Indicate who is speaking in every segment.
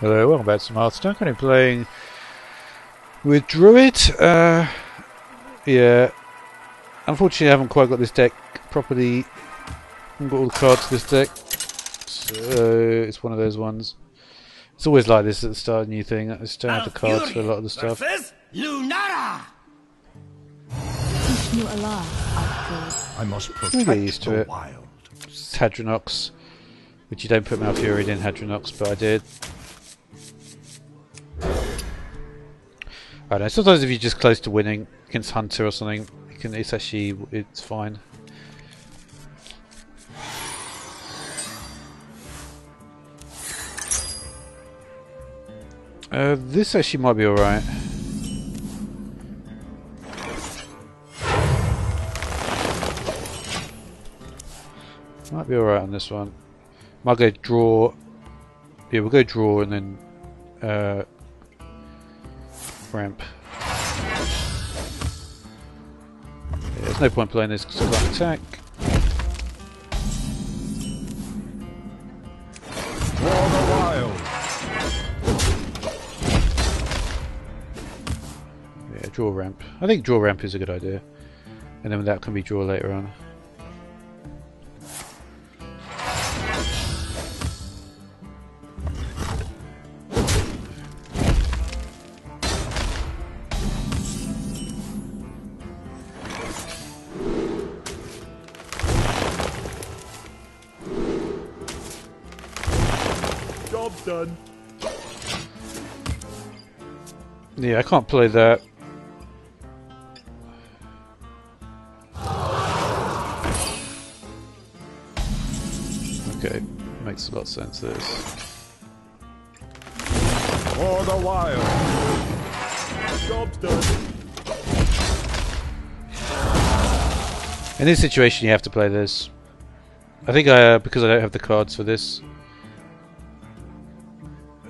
Speaker 1: Hello, welcome back to Hearthstone. Currently playing with Druid. Uh, yeah, unfortunately, I haven't quite got this deck properly. I haven't got all the cards to this deck, so it's one of those ones. It's always like this at the start of a new thing. I just don't have the cards for a lot of the stuff.
Speaker 2: Lunara!
Speaker 3: Ishnu-alah,
Speaker 4: I must
Speaker 1: get
Speaker 4: protect
Speaker 1: used to
Speaker 4: the
Speaker 1: it.
Speaker 4: wild.
Speaker 1: It's Hadronox, which you don't put Malfurion in Hadronox, but I did. I don't know. Sometimes if you're just close to winning against Hunter or something, you can. It's actually it's fine. Uh, this actually might be alright. Might be alright on this one. Might go draw. Yeah, we'll go draw and then uh, ramp. Yeah, there's no point playing this because I can't attack. Yeah, draw ramp. I think draw ramp is a good idea. And then that can be draw later on. Yeah, I can't play that. Okay, makes a lot of sense this.
Speaker 4: For the wild. Job's done.
Speaker 1: In this situation, you have to play this. I think I, uh, because I don't have the cards for this.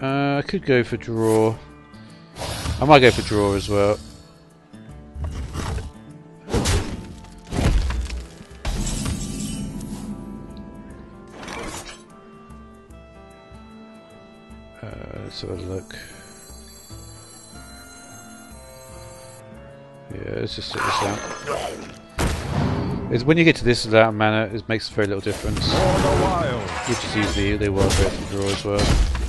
Speaker 1: Uh, I could go for draw. I might go for draw as well. Uh, let's have a look. Yeah, let's just set this out. Is when you get to this of mana, it makes very little difference.
Speaker 4: The wild.
Speaker 1: Which is usually the wild draw as well.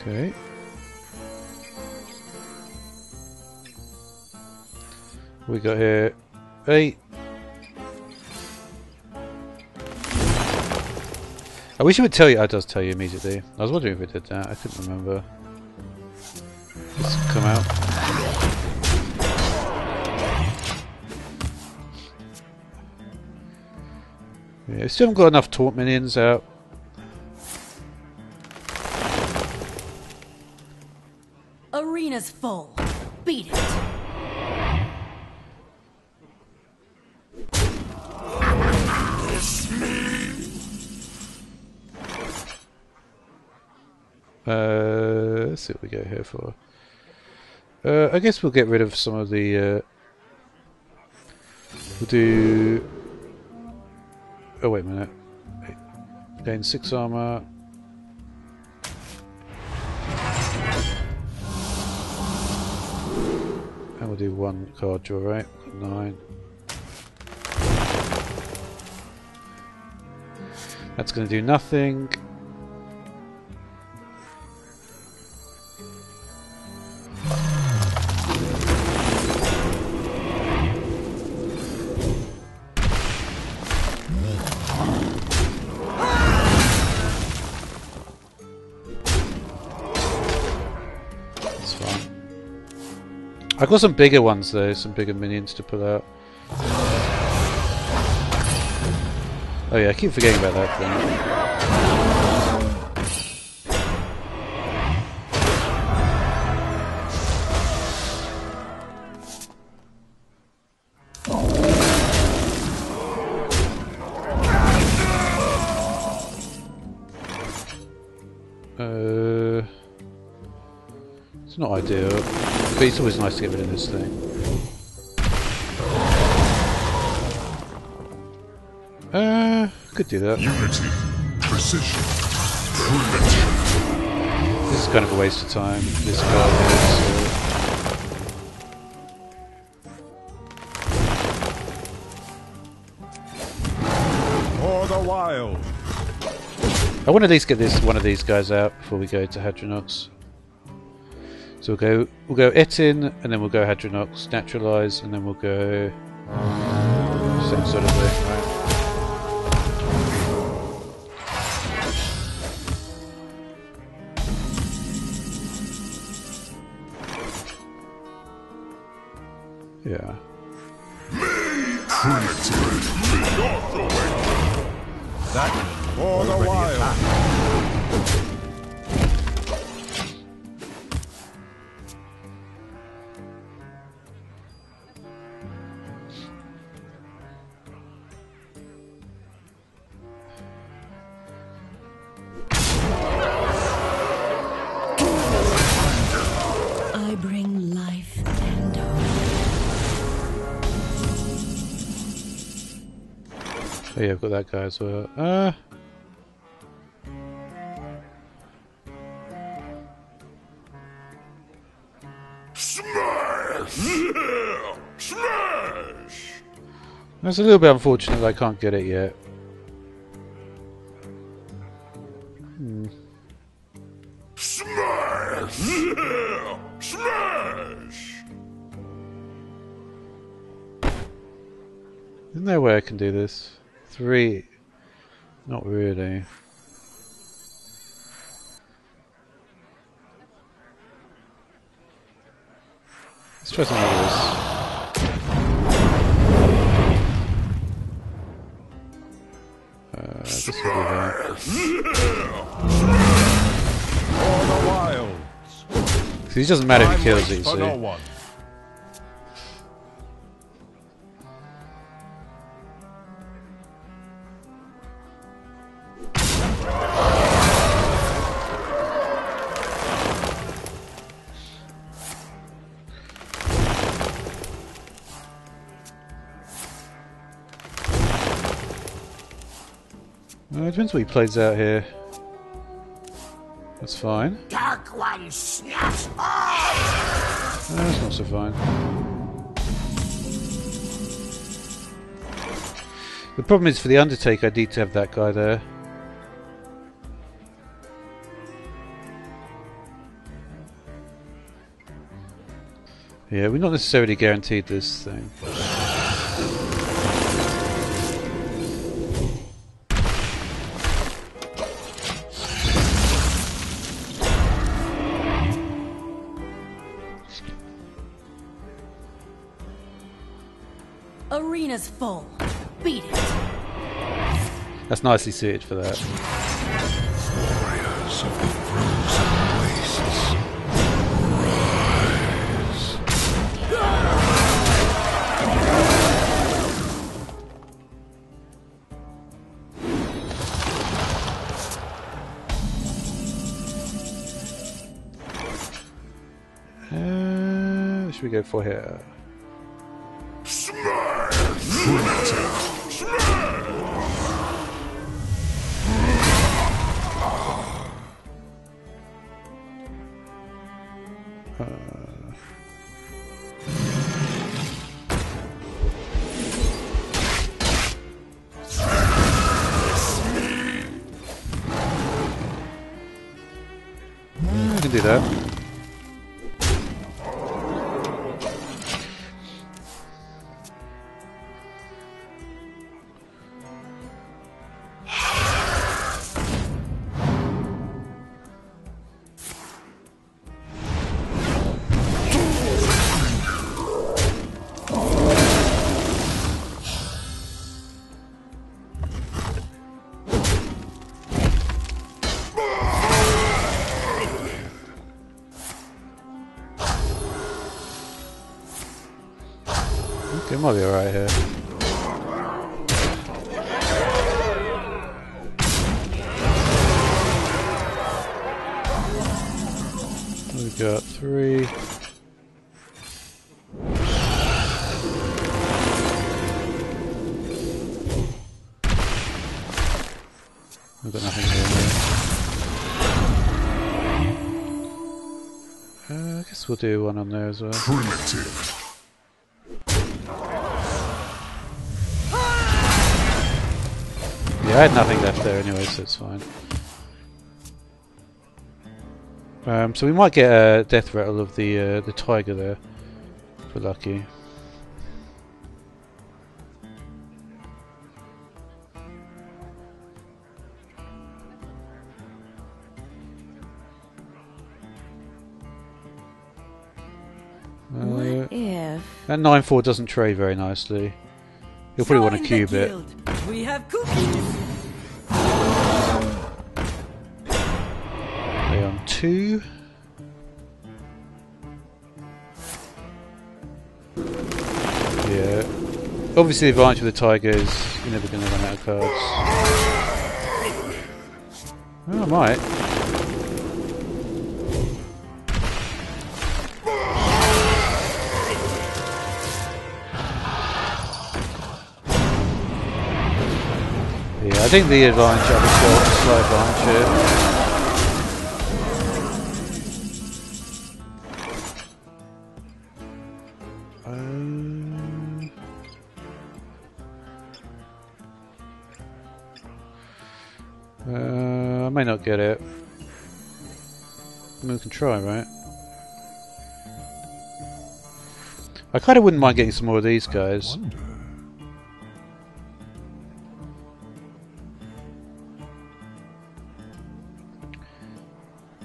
Speaker 1: Okay. We got here eight. I wish it would tell you. It does tell you immediately. I was wondering if it did that. I couldn't remember. Let's come out. Yeah, we still haven't got enough taunt minions out.
Speaker 3: Arena's full. Beat it.
Speaker 1: Uh, let's see what we go here for. Uh, I guess we'll get rid of some of the. Uh, we'll do. Oh wait a minute. Gain six armor. We'll do one card draw, right? Nine. That's going to do nothing. I've got some bigger ones though, some bigger minions to pull out. Oh yeah, I keep forgetting about that thing. Uh, it's not ideal but it's always nice to get rid of this thing. Uh, could do that.
Speaker 5: Unity. Precision. Primitive.
Speaker 1: This is kind of a waste of time. This card here.
Speaker 4: For the wild.
Speaker 1: I want to at least get this one of these guys out before we go to Hadronox. So we'll go we'll go Etin and then we'll go Hadronox, naturalize, and then we'll go same sort of thing, right? Yeah.
Speaker 5: Primitive.
Speaker 4: That for the wild.
Speaker 1: Oh yeah, I've got that guy as well. Uh
Speaker 5: Smash. Yeah. Smash.
Speaker 1: It's a little bit unfortunate that I can't get it yet.
Speaker 5: Smash. Yeah. Smash.
Speaker 1: There's no way I can do this. Three. Not really. Let's try something this. Uh, do that.
Speaker 4: For the wild.
Speaker 1: 'Cause it doesn't matter if he kills it, you see.
Speaker 4: One.
Speaker 1: It depends what he plays out here. That's fine.
Speaker 2: Dark One snaps!
Speaker 1: Uh, that's not so fine. The problem is for the Undertaker, I need to have that guy there. Yeah, we're not necessarily guaranteed this thing.
Speaker 3: Arena's full. Beat it.
Speaker 1: That's nicely suited for that.
Speaker 5: Warriors of the frozen wastes.
Speaker 1: Uh, should we go for here?
Speaker 5: Smash.
Speaker 1: Do that. Okay, might be alright here. What do we Got three. I've got nothing here. Uh, I guess we'll do one on there as well.
Speaker 5: Primitive.
Speaker 1: Yeah, I had nothing left there anyway, so it's fine. Um, so we might get a death rattle of the uh, the tiger there, if we're lucky. Uh,
Speaker 3: What if?
Speaker 1: that 9-4 doesn't trade very nicely. You'll probably want to cube it.
Speaker 3: We have cookies.
Speaker 1: Two. Yeah. Obviously, the advantage with the tiger is you're never going to run out of cards. Oh, I might. Yeah, I think the advantage got is slight advantage uh, I may not get it. I mean, we can try, right? I kind of wouldn't mind getting some more of these guys.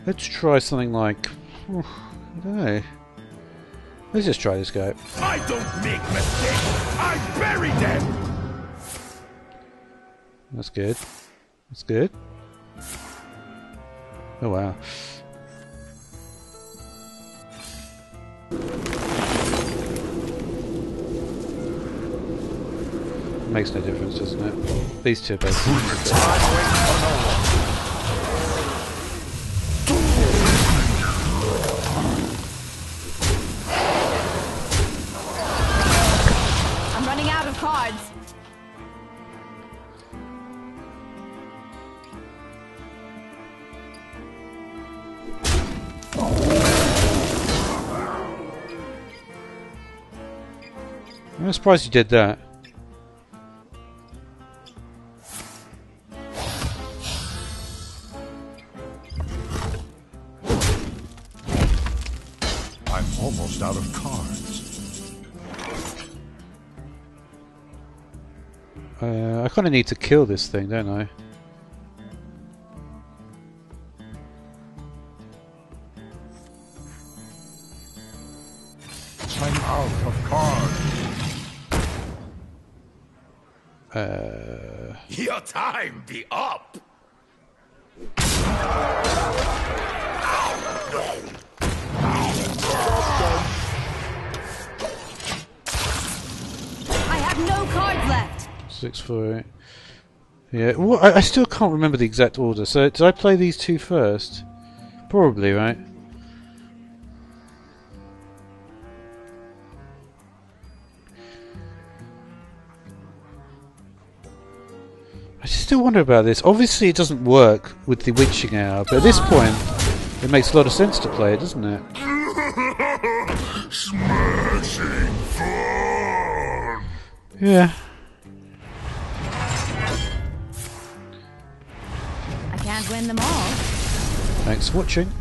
Speaker 1: Let's try something like. I don't know. Let's just try this guy.
Speaker 5: I don't make mistakes. I bury them.
Speaker 1: That's good. That's good. Oh wow. Makes no difference, doesn't it? These two are both.
Speaker 6: I'm
Speaker 1: surprised you did that.
Speaker 4: I'm almost out of cards.
Speaker 1: Uh, I kind of need to kill this thing, don't I? Uh,
Speaker 5: Your time be up.
Speaker 6: I have no cards left.
Speaker 1: six, four, eight. Yeah, well, I, I still can't remember the exact order. So, did I play these two first? Probably, right? I still wonder about this. Obviously, it doesn't work with the witching hour, but at this point, it makes a lot of sense to play it, doesn't it?
Speaker 5: Smashing fun.
Speaker 1: Yeah.
Speaker 6: I can't win them all.
Speaker 1: Thanks for watching.